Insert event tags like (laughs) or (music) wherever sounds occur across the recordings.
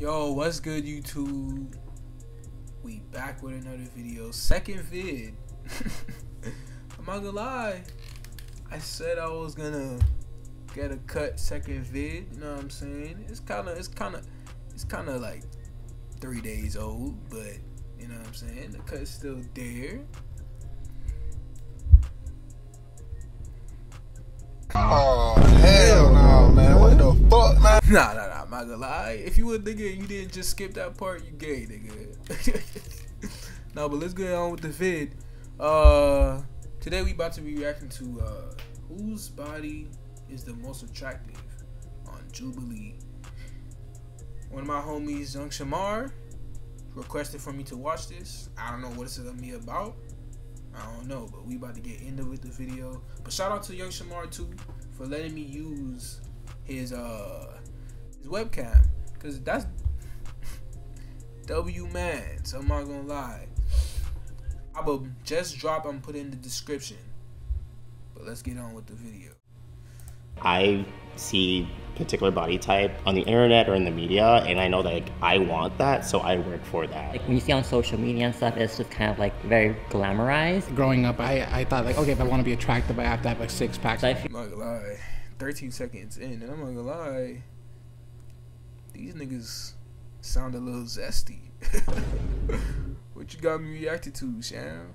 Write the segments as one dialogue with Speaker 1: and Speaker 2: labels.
Speaker 1: Yo, what's good, YouTube? We back with another video. Second vid. (laughs) I'm not gonna lie. I said I was gonna get a cut second vid. You know what I'm saying? It's kind of, it's kind of, it's kind of like three days old, but you know what I'm saying? The cut's still there.
Speaker 2: Oh hell no, man! What the fuck, man? (laughs)
Speaker 1: Nah, nah, nah. I'm not gonna lie. If you a nigga, and you didn't just skip that part. You gay, nigga. (laughs) no, but let's get on with the vid. Uh, today we about to be reacting to uh, whose body is the most attractive on Jubilee. One of my homies, Young Shamar, requested for me to watch this. I don't know what it's gonna be about. I don't know, but we about to get into with the video. But shout out to Young Shamar too for letting me use his uh his webcam because that's (laughs) W man. So I'm not gonna lie. I will just drop. I'm put in the description. But let's get on with the video.
Speaker 3: I see particular body type on the internet or in the media and I know that like, I want that so I work for that.
Speaker 4: Like when you see on social media and stuff, it's just kind of like very glamorized.
Speaker 5: growing up, I, I thought like, okay, if I want to be attractive, I have to have a six pack.
Speaker 4: So I feel
Speaker 1: I'm not gonna lie. 13 seconds in, and I'm not gonna lie. These niggas sound a little zesty. (laughs) what you got me reacted to, Sham?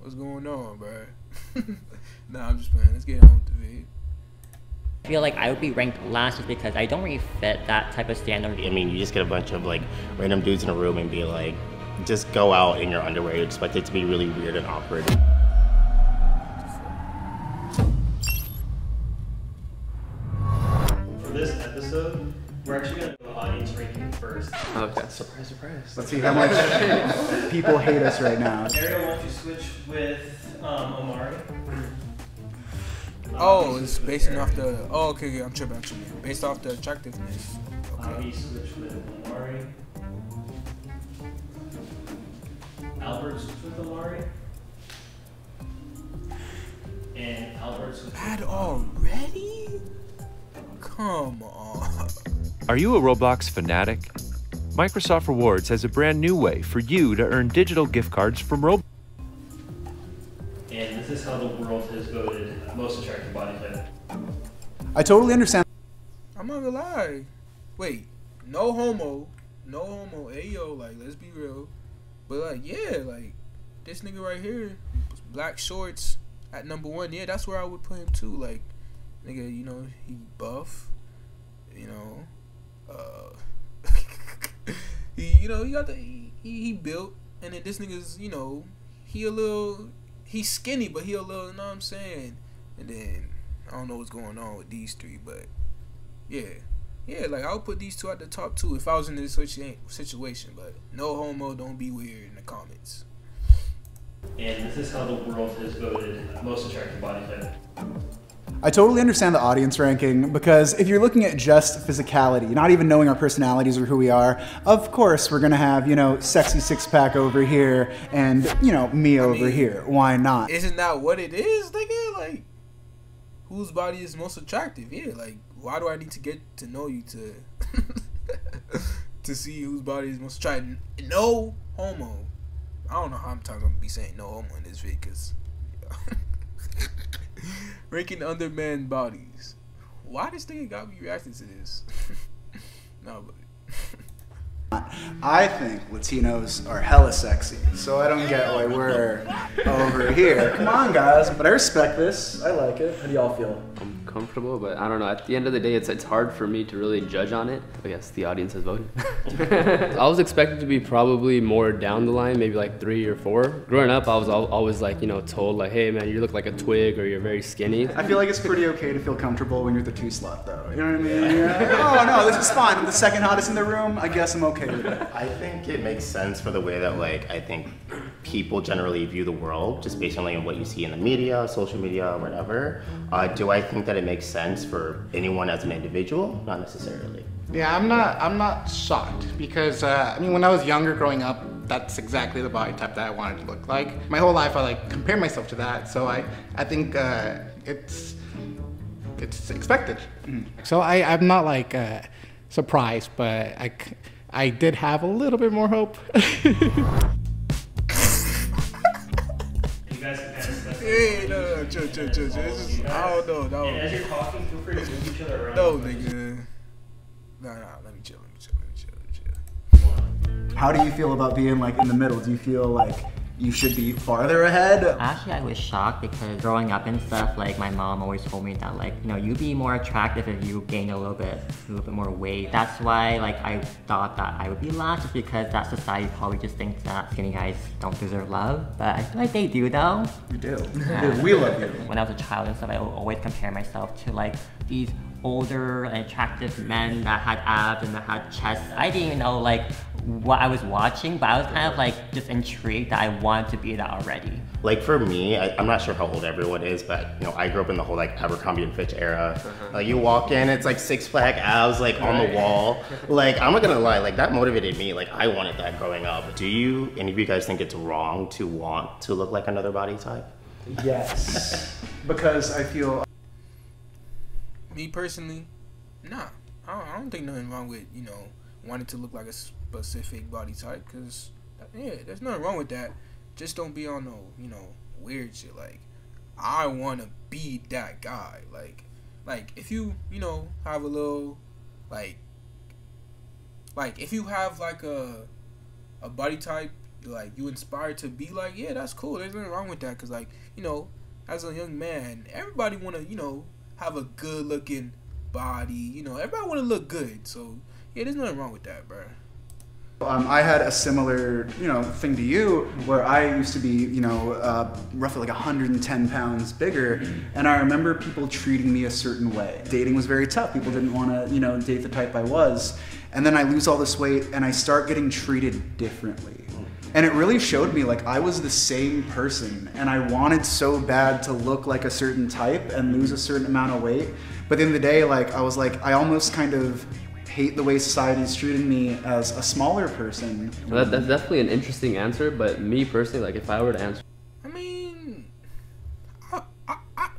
Speaker 1: What's going on, bro? (laughs) nah, I'm just playing. Let's get on with the video.
Speaker 4: I feel like I would be ranked last just because I don't really fit that type of standard.
Speaker 3: I mean, you just get a bunch of like random dudes in a room and be like, just go out in your underwear. You expect it to be really weird and awkward.
Speaker 5: Let's see how much people hate us right now.
Speaker 6: Ariel, why don't you switch with um, Omari?
Speaker 1: Oh, it's based off the. Oh, okay, okay, I'm tripping, I'm tripping. Based off the attractiveness. Okay.
Speaker 6: Avi switch with Omari. Albert switch with Omari. And Albert switch
Speaker 1: Bad
Speaker 6: with Avi.
Speaker 1: already? Come on.
Speaker 7: Are you a Roblox fanatic? Microsoft Rewards has a brand new way for you to earn digital gift cards from Roblox.
Speaker 6: And this is how the world has voted most attractive body type.
Speaker 5: I totally understand.
Speaker 1: I'm not gonna lie. Wait, no homo, no homo. Ayo, like let's be real. But like, yeah, like this nigga right here, black shorts at number one. Yeah, that's where I would put him too. Like, nigga, you know he buff. You know, uh, you know he got the he, he built, and then this nigga's you know he a little he's skinny, but he a little. You know what I'm saying? And then I don't know what's going on with these three, but yeah. Yeah, like I'll put these two at the top two if I was in this situa- situation, but no homo, don't be weird in the comments.
Speaker 6: And this is how the world has voted most attractive body type.
Speaker 5: I totally understand the audience ranking because if you're looking at just physicality, not even knowing our personalities or who we are, of course we're gonna have, you know, sexy six pack over here and, you know, me over
Speaker 1: mean-
Speaker 5: here. Why not?
Speaker 1: Isn't that what it is, nigga? Like, whose body is most attractive? Yeah, like, why do I need to get to know you to (laughs) to see whose body is most attractive? No homo. I don't know how many times I'm gonna be saying no homo in this video, (laughs) cause ranking underman bodies. Why this nigga got me reacting to this? (laughs) no, but. (laughs)
Speaker 5: I think Latinos are hella sexy, so I don't get why we're over here. Come on, guys, but I respect this. I like it. How do y'all feel?
Speaker 8: I'm comfortable, but I don't know. At the end of the day, it's it's hard for me to really judge on it. I guess the audience has voted. (laughs) I was expected to be probably more down the line, maybe like three or four. Growing up, I was al- always like, you know, told like, hey man, you look like a twig or you're very skinny.
Speaker 5: I feel like it's pretty okay to feel comfortable when you're the two slut, though. You know what I mean? Yeah. (laughs) Oh no, this is fine. I'm the second hottest in the room. I guess I'm okay with it.
Speaker 3: I think it makes sense for the way that like I think people generally view the world just based on like what you see in the media, social media, whatever. Uh, do I think that it makes sense for anyone as an individual? Not necessarily.
Speaker 5: Yeah, I'm not. I'm not shocked because uh, I mean, when I was younger, growing up, that's exactly the body type that I wanted to look like. My whole life, I like compare myself to that. So I, I think uh, it's, it's expected. So I, I'm not like uh, surprised, but I,
Speaker 9: I did have a little bit more hope. (laughs)
Speaker 6: of
Speaker 1: Hey, no, no, chill, chill, chill, chill. It's just, I don't know, no.
Speaker 6: And as you're talking, feel free to move each other around.
Speaker 1: No, nigga. Nah, nah, let me chill, let me chill, let me chill, let me chill.
Speaker 5: How do you feel about being like in the middle? Do you feel like you should be farther ahead?
Speaker 4: Actually, I was shocked because growing up and stuff, like my mom always told me that, like, you know, you'd be more attractive if you gain a little bit, a little bit more weight. That's why, like, I thought that I would be last, just because that society probably just thinks that skinny guys don't deserve love. But I feel like they do, though.
Speaker 5: You do.
Speaker 4: Yeah.
Speaker 5: we love you.
Speaker 4: When I was a child and stuff, I would always compare myself to like these older and attractive men that had abs and that had chests. I didn't even know like what I was watching, but I was kind of like just intrigued that I wanted to be that already.
Speaker 3: Like for me, I, I'm not sure how old everyone is, but you know, I grew up in the whole like Abercrombie and Fitch era. Uh-huh. Like you walk in, it's like six pack abs like on the wall. (laughs) Like I'm not gonna lie, like that motivated me. Like I wanted that growing up. Do you? Any of you guys think it's wrong to want to look like another body type?
Speaker 5: Yes. (laughs) because I feel
Speaker 1: Me personally, nah. I don't, I don't think nothing wrong with, you know, wanting to look like a specific body type, because, yeah, there's nothing wrong with that. Just don't be on no, you know, weird shit. Like, I want to be that guy. Like, like if you, you know, have a little, like, like if you have like a, a body type, like you inspired to be like, yeah, that's cool. There's nothing wrong with that, cause like, you know, as a young man, everybody want to, you know, have a good looking body. You know, everybody want to look good. So yeah, there's nothing wrong with that, bro.
Speaker 5: Um, I had a similar, you know, thing to you, where I used to be, you know, uh, roughly like 110 pounds bigger, and I remember people treating me a certain way. Dating was very tough. People didn't want to, you know, date the type I was, and then I lose all this weight, and I start getting treated differently. And it really showed me like I was the same person, and I wanted so bad to look like a certain type and lose a certain amount of weight. But in the the day, like I was like, I almost kind of hate the way society's treating me as a smaller person.
Speaker 8: Well, that, that's definitely an interesting answer, but me personally, like if I were to answer,
Speaker 1: I mean, I I I,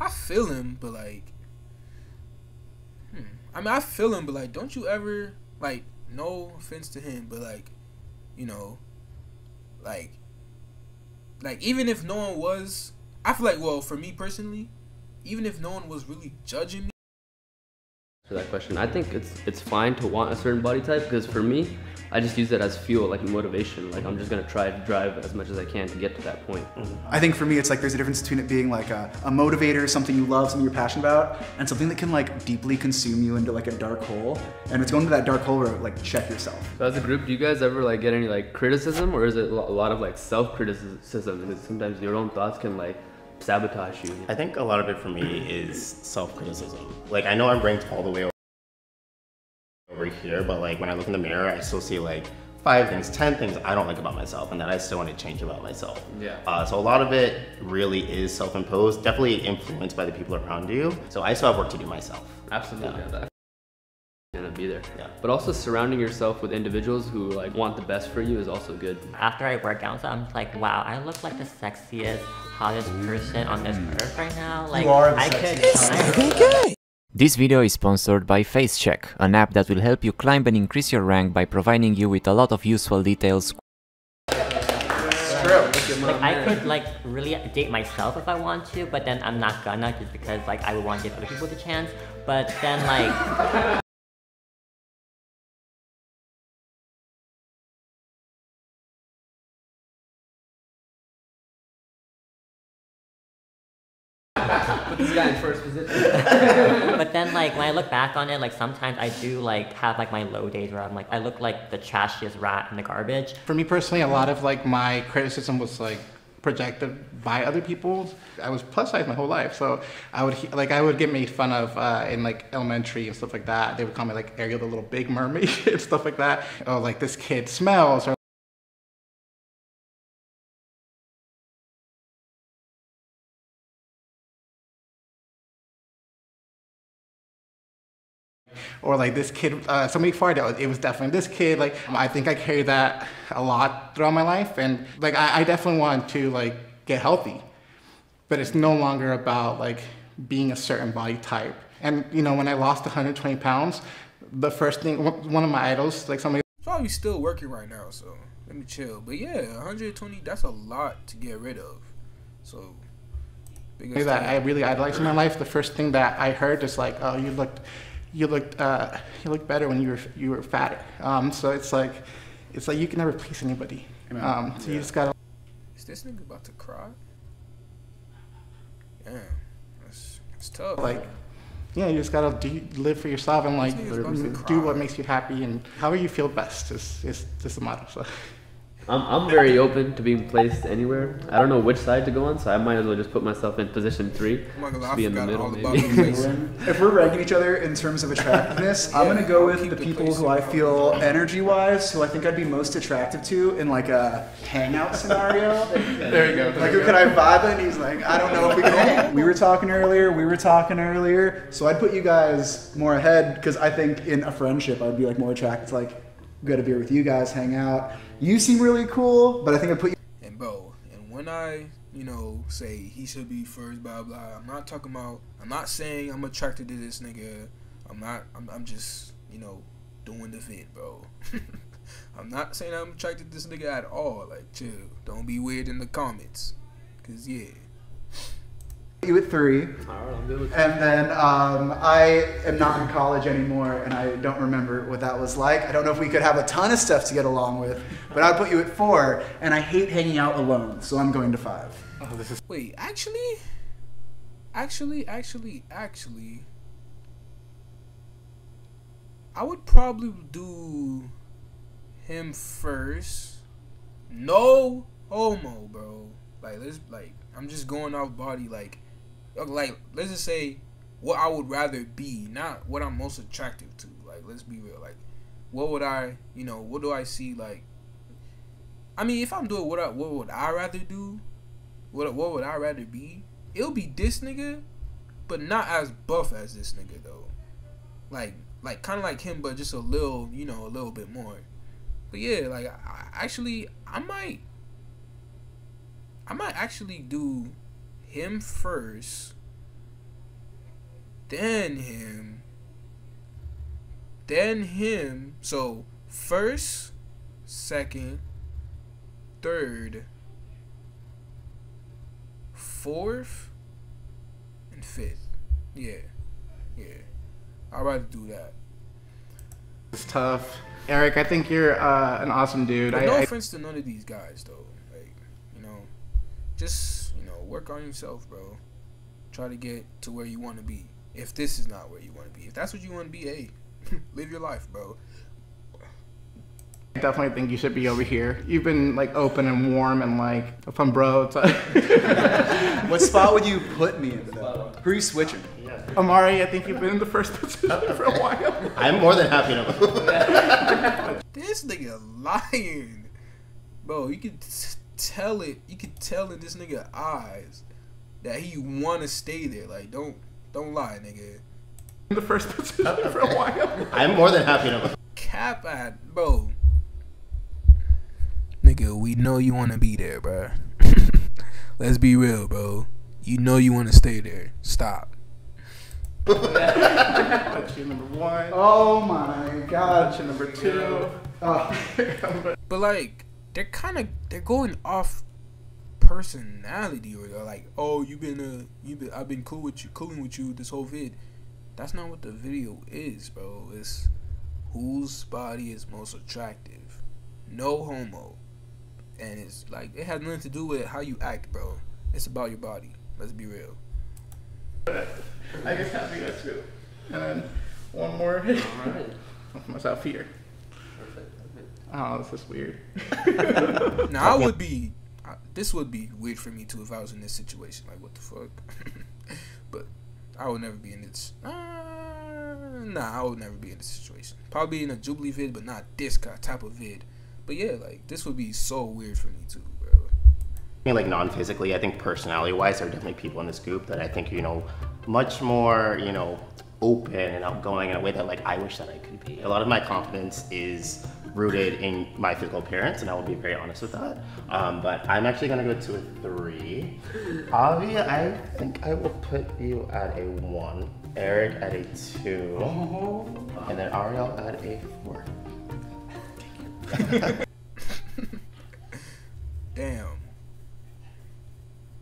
Speaker 1: I feel him, but like, hmm. I mean, I feel him, but like, don't you ever like? No offense to him, but like, you know, like, like even if no one was, I feel like, well, for me personally, even if no one was really judging me.
Speaker 8: For that question, I think it's it's fine to want a certain body type because for me, I just use it as fuel, like motivation. Like I'm just gonna try to drive as much as I can to get to that point.
Speaker 5: I think for me, it's like there's a difference between it being like a, a motivator, something you love, something you're passionate about, and something that can like deeply consume you into like a dark hole. And it's going to that dark hole where like check yourself.
Speaker 8: So as a group, do you guys ever like get any like criticism, or is it a lot of like self-criticism? Because sometimes your own thoughts can like sabotage you.
Speaker 3: I think a lot of it for me is self-criticism. Like I know I'm ranked all the way over here, but like when I look in the mirror, I still see like five things, ten things I don't like about myself, and that I still want to change about myself.
Speaker 8: Yeah.
Speaker 3: Uh, so a lot of it really is self-imposed, definitely influenced by the people around you. So I still have work to do myself.
Speaker 8: Absolutely,
Speaker 3: Yeah.
Speaker 8: Yeah. that gonna be there.
Speaker 3: Yeah.
Speaker 8: But also surrounding yourself with individuals who like want the best for you is also good.
Speaker 4: After I work out, so I'm like, wow, I look like the sexiest, hottest person on this earth right now. Like,
Speaker 5: are the
Speaker 4: I could.
Speaker 5: sexiest.
Speaker 10: This video is sponsored by FaceCheck, an app that will help you climb and increase your rank by providing you with a lot of useful details
Speaker 4: Like I could like really date myself if I want to, but then I'm not gonna just because like I would want to give other people the chance. But then like
Speaker 8: Put this guy in first position. (laughs)
Speaker 4: but then like when I look back on it, like sometimes I do like have like my low days where I'm like I look like the trashiest rat in the garbage.
Speaker 9: For me personally, a lot of like my criticism was like projected by other people. I was plus size my whole life, so I would like I would get made fun of uh, in like elementary and stuff like that. They would call me like Ariel the Little Big Mermaid (laughs) and stuff like that. Oh, like this kid smells, or or like this kid, uh, somebody farted. It was definitely this kid. Like I think I carry that a lot throughout my life, and like I, I definitely want to like get healthy, but it's no longer about like being a certain body type. And you know, when I lost 120 pounds, the first thing, one of my idols, like somebody.
Speaker 1: Probably still working right now, so let me chill. But yeah, 120, that's a lot to get rid of. So,
Speaker 9: that I really idolized in my life. The first thing that I heard is like, "Oh, you looked, you looked, uh, you looked better when you were you were fatter." Um, so it's like, it's like you can never please anybody. Um, so you just gotta.
Speaker 1: Is this nigga about to cry? Damn, that's, that's tough.
Speaker 9: like yeah you just gotta do, live for yourself and like
Speaker 1: This nigga's about to
Speaker 9: do what makes you happy and however you feel best is is, is the motto so
Speaker 8: I'm, I'm very open to being placed anywhere. I don't know which side to go on, so I might as well just put myself in position three.
Speaker 1: I'm not gonna
Speaker 8: Just
Speaker 1: I
Speaker 8: be in the middle, maybe. (laughs)
Speaker 5: If we're ranking each other in terms of attractiveness, (laughs) I'm gonna go with the people who I feel energy-wise, who I think I'd be most attractive to in like a hangout scenario. (laughs)
Speaker 9: there you go
Speaker 5: Like who can I vibe with? And he's like, I don't know if we can. we were talking earlier. We were talking earlier. So I'd put you guys more ahead because I think in a friendship I'd be like more attracted to like go to beer with you guys, hang out. You seem really cool, but I think I'd put you.
Speaker 1: And bro, and when I, you know, say he should be first, blah blah, I'm not talking about. I'm not saying I'm attracted to this nigga. I'm not. I'm, I'm just, you know, doing the vid, bro. (laughs) I'm not saying I'm attracted to this nigga at all. Like, chill. Don't be weird in the comments, cause yeah.
Speaker 5: You at three.
Speaker 8: Alright, I'm good
Speaker 5: And then um, I am not in college anymore, and I don't remember what that was like. I don't know if we could have a ton of stuff to get along with, but I'd put you at four. And I hate hanging out alone, so I'm going to five.
Speaker 9: oh, this is
Speaker 1: Wait, actually, actually, actually, actually, I would probably do him first. No homo, bro. Like let's like I'm just going off body. Like, like let's just say what I would rather be, not what I'm most attractive to. Like, let's be real. Like, what would I, you know, what do I see? Like, I mean, if I'm doing what I, what would I rather do? What what would I rather be? It'll be this nigga, but not as buff as this nigga though. Like like kind of like him, but just a little, you know, a little bit more. But yeah, like I, actually, I might, I might actually do him first, then him, then him. So first, second, third, fourth, and fifth. Yeah, yeah. I'd rather do that.
Speaker 9: it's tough eric i think you're uh, an awesome dude
Speaker 1: But no
Speaker 9: I,
Speaker 1: offense to none of these guys though. Like, you know, just you know, work on yourself, bro. Try to get to where you want to be. If this is not where you want to be, if that's what you want to be, hey, (laughs) live your life, bro.
Speaker 9: I definitely think you should be over here you've been like open and warm and like a fun bro it's (laughs)
Speaker 5: What spot would you put me in though? Who are you switching?
Speaker 9: Omari i think you've been in the first position (laughs) for a while
Speaker 3: I'm more than happy to.
Speaker 1: This nigga lying, bro. You could t- tell it. You could tell in this nigga eyes that he want to stay there. Like, don't don't lie, nigga.
Speaker 9: in the first position uh, for a while
Speaker 3: I'm more than happy to.
Speaker 1: Cap at, bro. Nigga, we know you want to be there, bro. (laughs) Let's be real, bro. You know you want to stay there. Stop.
Speaker 9: That's your number one
Speaker 5: Oh my god.
Speaker 9: That's your number two
Speaker 5: Oh. (laughs)
Speaker 1: But like, they're kind of they're going off personality, or they're like, oh, you've been uh, you been I've been cool with you, cooling with you this whole vid. That's not what the video is, bro. It's whose body is most attractive. No homo. And it's like it has nothing to do with how you act, bro. It's about your body. Let's be real.
Speaker 9: I guess happy that's good. And then one more
Speaker 8: Alright.
Speaker 9: of myself here.
Speaker 8: Perfect.
Speaker 9: Oh, this is weird. (laughs)
Speaker 1: Now I would be. I, this would be weird for me too if I was in this situation. Like, what the fuck? (laughs) but I would never be in this. Uh, nah, I would never be in this situation. Probably in a Jubilee vid, but not this kind type of vid. But yeah, like this would be so weird for me too, bro.
Speaker 3: I mean, like non-physically, I think personality-wise, there are definitely people in this group that I think you know much more, you know, open and outgoing in a way that like I wish that I could be. A lot of my confidence is rooted in my physical appearance, and I will be very honest with that. Um, but I'm actually gonna go to a three. Avi, I think I will put you at a one. Eric at a two, and then Ariel at a four. (laughs)
Speaker 1: Damn.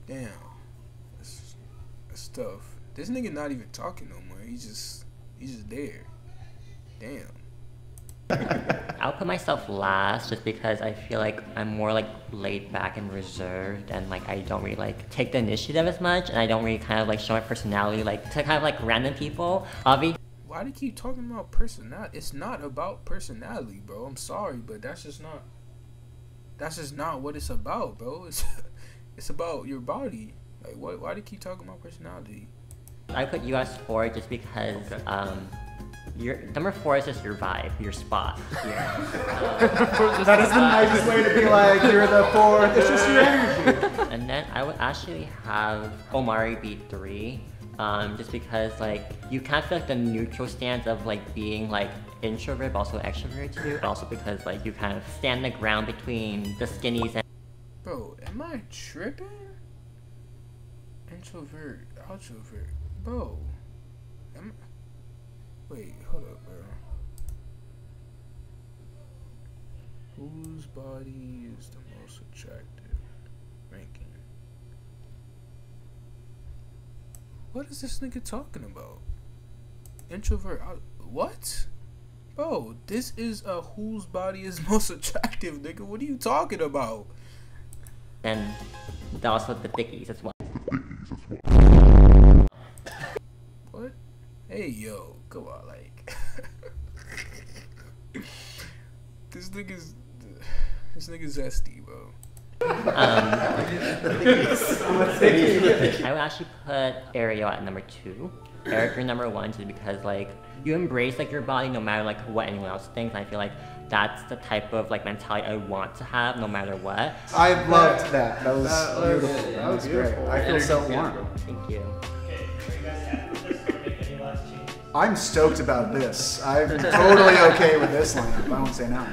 Speaker 1: Damn. That's, that's tough. This nigga not even talking no more. He's just he's just there. Damn. (laughs)
Speaker 4: I'll put myself last just because I feel like I'm more like laid back and reserved and like I don't really like take the initiative as much and I don't really kind of like show my personality like to kind of like random people. Avi,
Speaker 1: Why do you keep talking about personality? It's not about personality, bro. I'm sorry, but that's just not that's just not what it's about, bro. (laughs) It's it's about your body. Like what why do you keep talking about personality?
Speaker 4: I put you as four just because um your number four is just your vibe, your spot. Here. Um, (laughs)
Speaker 5: That is the nicest way to be like, you're the fourth. It's just your energy. (laughs)
Speaker 4: and then I would actually have Omari be three. Um, just because like you kind of feel like the neutral stance of like being like introvert but also extrovert too. But also because like you kind of stand the ground between the skinnies and
Speaker 1: Bro, am I tripping? Introvert, outrovert. Bro. Am Wait, hold up, bro. Whose body is the most attractive? Ranking. What is this nigga talking about? Introvert out what? Bro, this is a whose body is (laughs) most attractive, nigga. What are you talking about?
Speaker 4: and also the thickies as well.
Speaker 1: What? Hey yo, come on, like (laughs) this nigga's this nigga's zesty, bro.
Speaker 4: Um, (laughs) I would actually put Ariel at number two. Eric, you're number one just because like you embrace like your body no matter like what anyone else thinks. And I feel like that's the type of like mentality I want to have no matter what.
Speaker 5: I loved that. That was
Speaker 9: That was-
Speaker 5: beautiful.
Speaker 9: yeah,
Speaker 5: That was great.
Speaker 9: beautiful.
Speaker 5: I feel so warm.
Speaker 4: Thank you.
Speaker 6: Okay,
Speaker 5: I'm stoked about this. I'm totally okay with this lineup. I won't say no.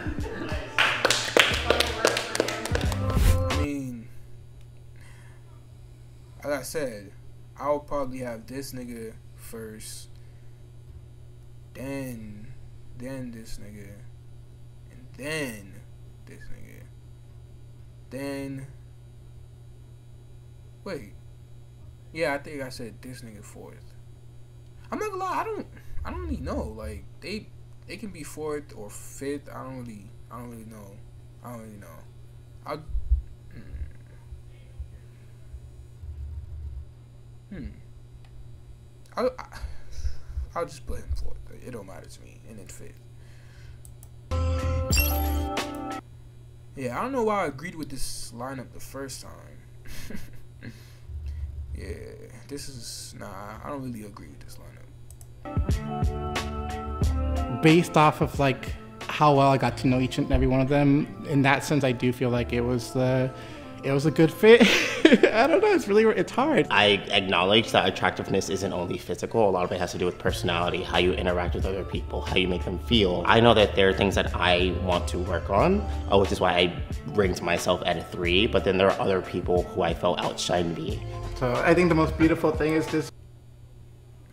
Speaker 1: I mean, like I said, I'll probably have this nigga first, then, then this nigga, and then this nigga, then. Wait, yeah, I think I said this nigga fourth. I'm not gonna lie, I don't, I don't really know. Like they, they can be fourth or fifth. I don't really, I don't really know. I don't really know. I'll. Hmm. Hmm. I'll, I, I'll just put him fourth. It don't matter to me. And then fifth. Yeah, I don't know why I agreed with this lineup the first time. Yeah, this is nah. I don't really agree with this lineup.
Speaker 9: based off of like how well I got to know each and every one of them, in that sense, I do feel like it was the, it was a good fit. (laughs) (laughs) I don't know. It's really it's hard.
Speaker 3: I acknowledge that attractiveness isn't only physical. A lot of it has to do with personality, how you interact with other people, how you make them feel. I know that there are things that I want to work on, uh, which is why I ranked myself at a three. But then there are other people who I felt outshine me.
Speaker 9: So I think the most beautiful thing is this.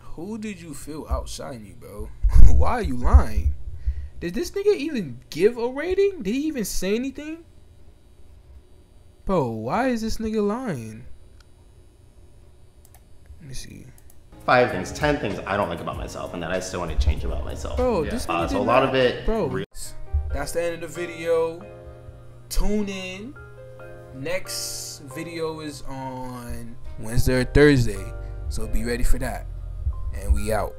Speaker 1: Who did you feel outshine you, bro? (laughs) why are you lying? Did this nigga even give a rating? Did he even say anything? Bro, why is this nigga lying? Let me see.
Speaker 3: Five things, ten things I don't like about myself and that I still want to change about myself.
Speaker 1: Bro, yeah. this
Speaker 3: uh, so a lot of it.
Speaker 1: Bro, that's the end of the video. Tune in. Next video is on Wednesday or Thursday, so be ready for that. And we out.